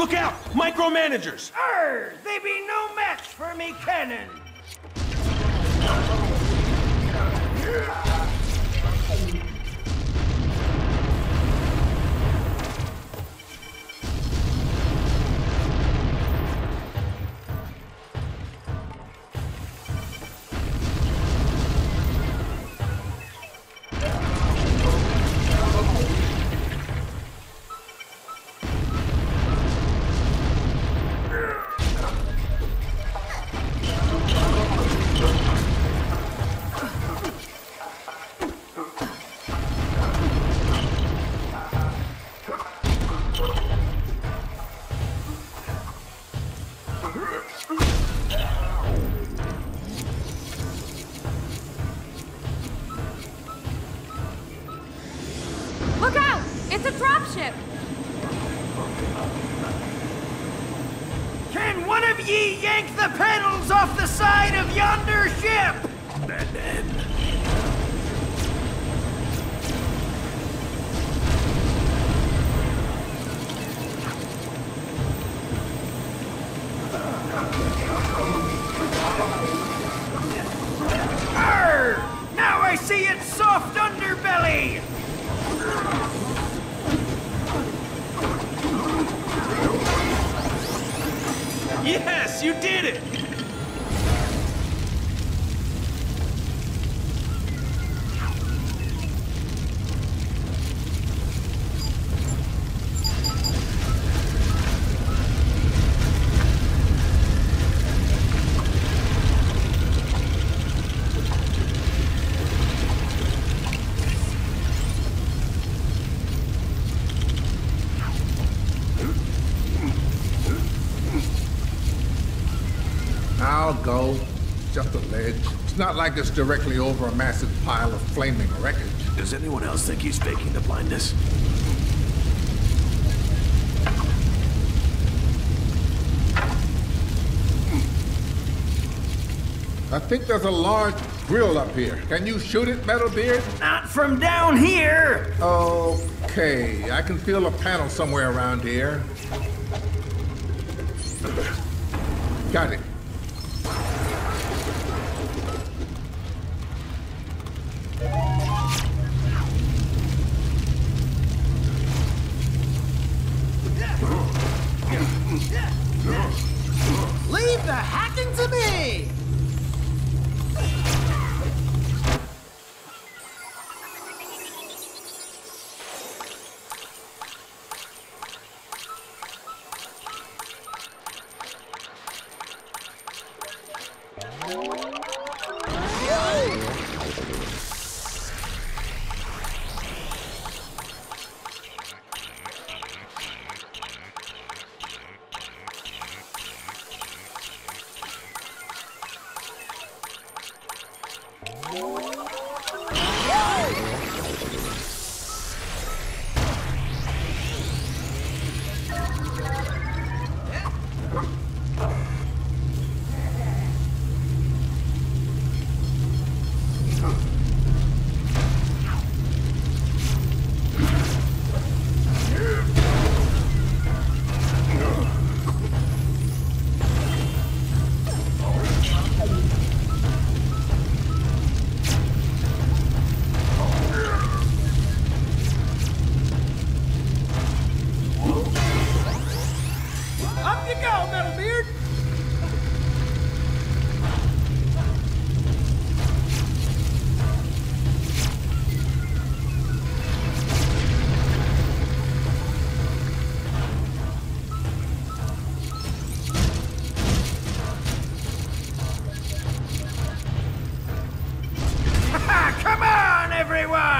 Look out! Micromanagers! Arr! They be no match for me cannon! you go. Just a ledge. It's not like it's directly over a massive pile of flaming wreckage. Does anyone else think he's faking the blindness? I think there's a large grill up here. Can you shoot it, Metalbeard? Not from down here! Okay, I can feel a panel somewhere around here. Got it.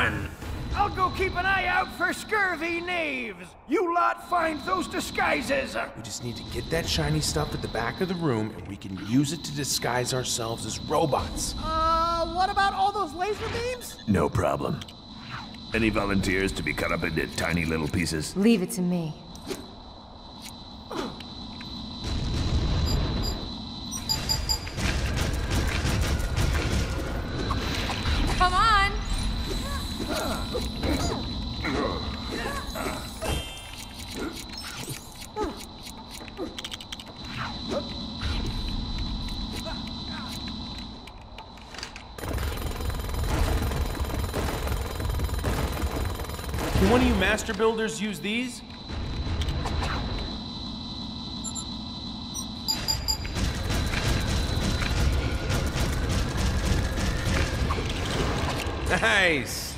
Everyone! I'll go keep an eye out for scurvy knaves. You lot find those disguises. We just need to get that shiny stuff at the back of the room and we can use it to disguise ourselves as robots. Uh, what about all those laser beams? No problem. Any volunteers to be cut up into tiny little pieces? Leave it to me. Master builders use these? Nice.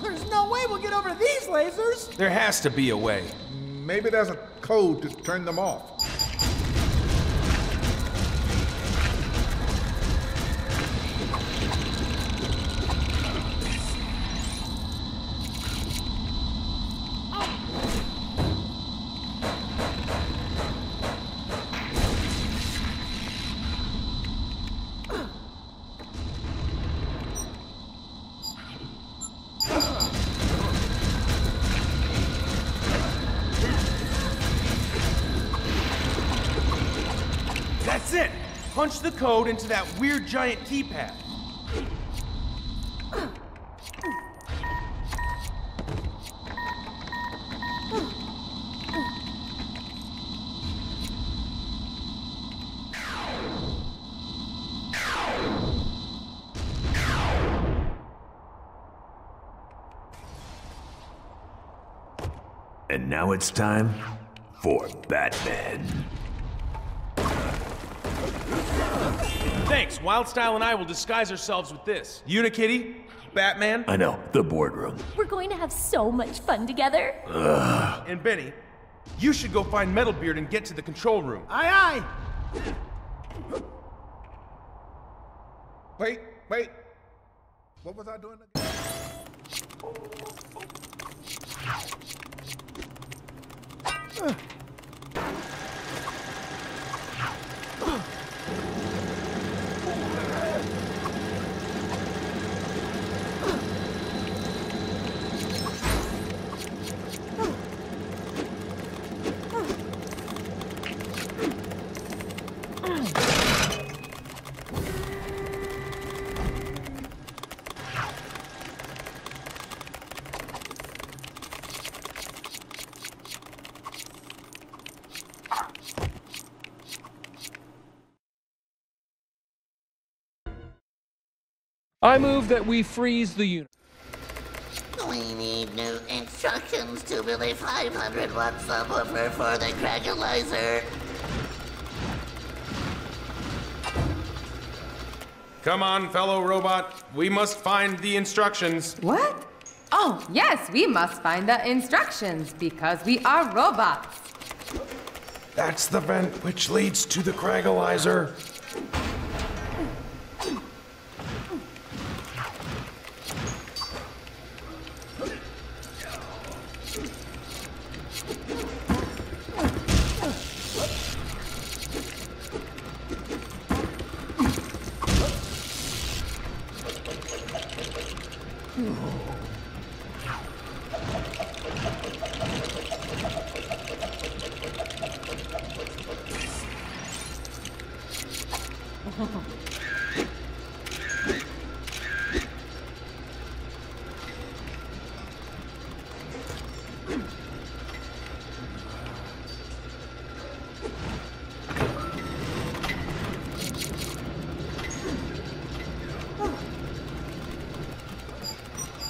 There's no way we'll get over these lasers! There has to be a way. Maybe there's a code to turn them off. That's it. Punch the code into that weird giant keypad. And now it's time for Batman. Thanks. Wildstyle and I will disguise ourselves with this. Unikitty, Batman, I know, the boardroom. We're going to have so much fun together. and Benny. You should go find Metalbeard and get to the control room. Aye aye! Wait, wait. What was I doing again? I move that we freeze the unit. We need new instructions to build a 500 watt subwoofer for the Kraglizer. Come on, fellow robot. We must find the instructions. What? Oh, yes, we must find the instructions because we are robots. That's the vent which leads to the Kraglizer.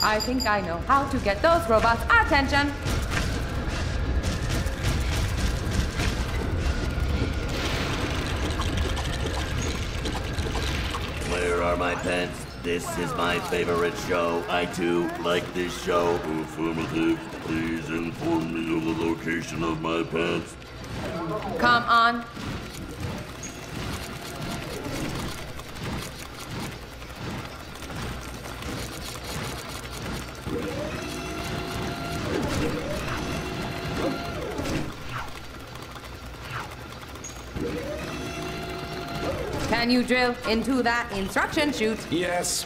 I think I know how to get those robots' attention. Where are my pants? This is my favorite show. I too like this show. Affirmative. Please inform me of the location of my pants. Come on. Can you drill into that instruction chute? Yes.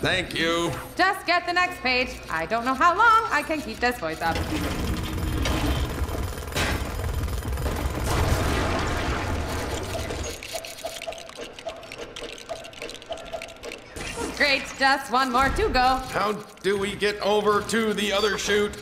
Thank you. Just get the next page. I don't know how long I can keep this voice up. Great, just one more to go. How do we get over to the other chute?